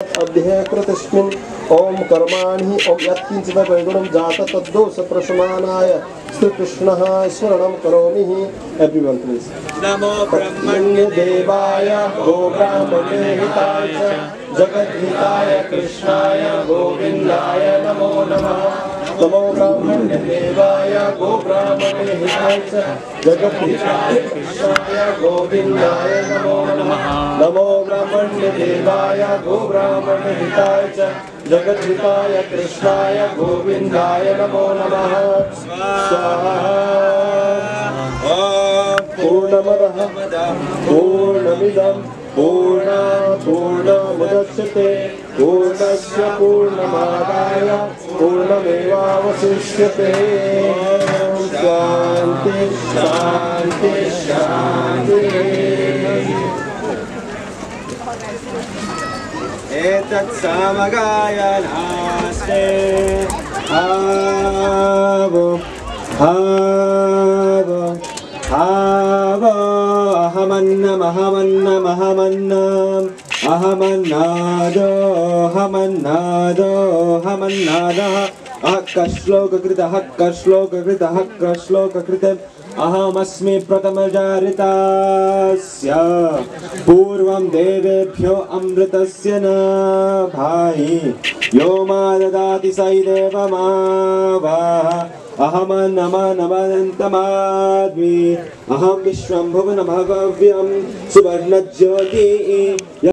अध्ययकृतस्मिन् ॐ कर्माणि ॐ यत्किञ्चित् वैगुणं जात तद्दोषप्रशमानाय श्रीकृष्णः स्मरणं करोमि एव्रिवन् प्लीस् नमो ब्रह्मण्यदेवाय च जगद्धिताय कृष्णाय। गोविन्दाय नमो नमः। नमो ब्राह्मण्यदेवाय गोब्राह्मणेहिताय च। जगद्धिताय कृष्णाय गोविन्दाय नमो नमः। नमो ब्राह्मण्यदेवाय गोब्राह्मणहिताय च। जगद्धिताय कृष्णाय गोविन्दाय नमो नमः। स्वाहा। पूर्णमदः। पूर्णमिदं। पूर्णात् पूर्णमुदच्यते पूर्णस्य पूर्णमादाय पूर्णमेवावशिष्यते। शान्ति शान्ति एतत् सामगायनास्ते। हाव हाव हाव अहमन्नमहमन्नमहमन्नम् अहमन्नादो अहमन्नादो अहमन्नादः अः कश्लोककृतः कश्लोककृतः कश्लोककृतम् अहमस्मि प्रथमजारितास्य पूर्वं देवेभ्यो अमृतस्य न भाहि यो मा ददाति स देव मा वाह अहम नम नमनन्तमाद्मि अहं विश्वं भुवनमभव्यं सुवर्णज्योति।